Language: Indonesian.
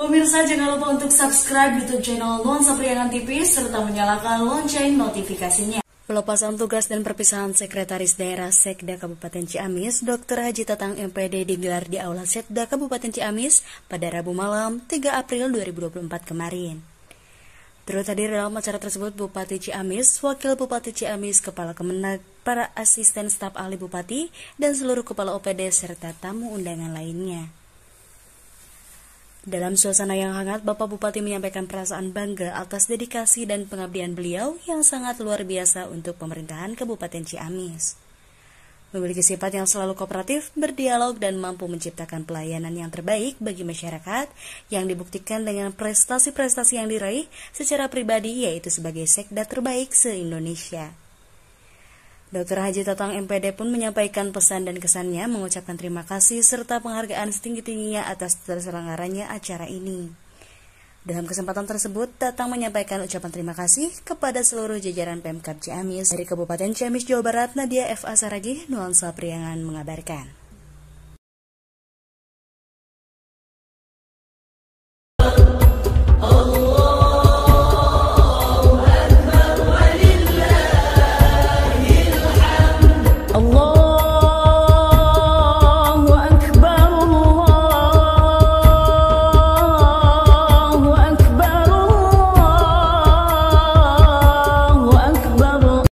Pemirsa jangan lupa untuk subscribe YouTube channel Nuansa Priangan TV serta menyalakan lonceng notifikasinya. Pelepasan tugas dan perpisahan Sekretaris Daerah Sekda Kabupaten Ciamis, Dr. Haji Tatang MPD digelar di Aula Sekda Kabupaten Ciamis pada Rabu malam 3 April 2024 kemarin. Turut hadir dalam acara tersebut Bupati Ciamis, Wakil Bupati Ciamis, Kepala Kemenag, para asisten staf ahli Bupati, dan seluruh kepala OPD serta tamu undangan lainnya. Dalam suasana yang hangat, Bapak Bupati menyampaikan perasaan bangga atas dedikasi dan pengabdian beliau yang sangat luar biasa untuk pemerintahan Kabupaten Ciamis. Memiliki sifat yang selalu kooperatif, berdialog, dan mampu menciptakan pelayanan yang terbaik bagi masyarakat yang dibuktikan dengan prestasi-prestasi yang diraih secara pribadi yaitu sebagai sekda terbaik se-Indonesia. Dr. Haji Tatang MPD pun menyampaikan pesan dan kesannya mengucapkan terima kasih serta penghargaan setinggi-tingginya atas terselenggaranya acara ini. Dalam kesempatan tersebut, Tatang menyampaikan ucapan terima kasih kepada seluruh jajaran Pemkab Ciamis dari Kabupaten Ciamis, Jawa Barat, Nadia F. Asaragi, Nuansa Priangan mengabarkan.